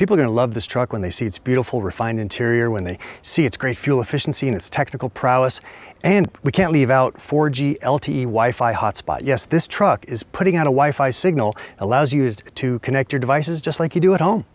People are going to love this truck when they see its beautiful, refined interior, when they see its great fuel efficiency and its technical prowess. And we can't leave out 4G LTE Wi-Fi hotspot. Yes, this truck is putting out a Wi-Fi signal, allows you to connect your devices just like you do at home.